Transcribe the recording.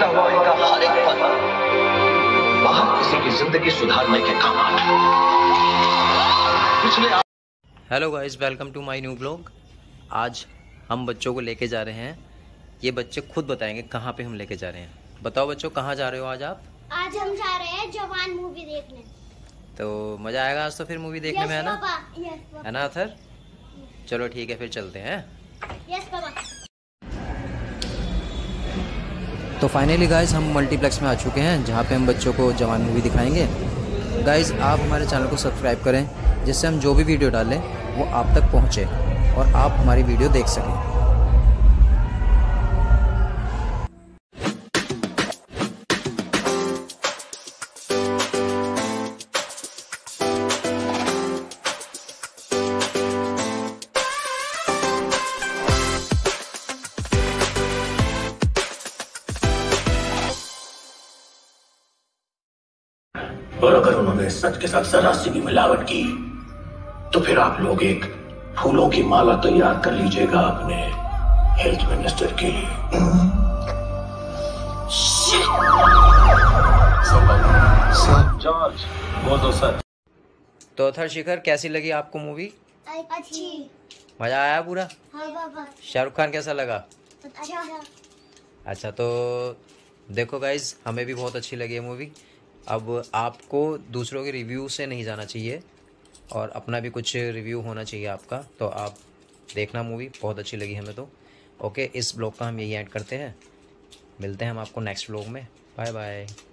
बीतता हुआ इनका हर एक पल। बाहर किसी की ज़िंदगी सुधारने के काम आता है। पिछले hello guys welcome to my new vlog आज हम बच्चों को लेके जा रहे हैं। ये बच्चे खुद बताएँगे कहाँ पे हम लेके जा रहे हैं। बताओ बच्चों कहाँ जा रहे हो आज आप? आज हम जा रहे हैं जवान मूवी देखने। तो मज़ा आएगा आज तो फिर मूवी देखने में है ना? है ना अथर? चलो ठीक है फिर चलते हैं। यस पापा तो फाइनली गाइज़ हम मल्टीप्लेक्स में आ चुके हैं, जहाँ पे हम बच्चों को जवान मूवी दिखाएँगे। गाइज़ आप हमारे चैनल को सब्सक्राइब करें, जिससे हम जो भी वीडियो डालें, वो आप तक पहुँचे और आप हमारी वीडियो देख सकें। और अगर उन्होंने सच के साथ सरासी की मिलावट की। तो फिर आप लोग एक फूलों की माला तैयार कर लीजिएगा अपने हेल्थ मिनिस्टर के लिए। जॉर्ज वो तो सर तो अथर शिखर कैसी लगी आपको मूवी अच्छी। मज़ा आया पूरा? हाँ शाहरुख खान कैसा लगा? अच्छा। अच्छा तो देखो गाइज़ हमें भी बहुत अच्छी लगी है मूवी अब आपको दूसरों के रिव्यू से नहीं जाना चाहिए और अपना भी कुछ रिव्यू होना चाहिए आपका तो आप देखना मूवी बहुत अच्छी लगी हमें तो। ओके इस ब्लॉग का हम यही ऐड करते हैं। मिलते हैं हम आपको नेक्स्ट ब्लॉग में। Bye bye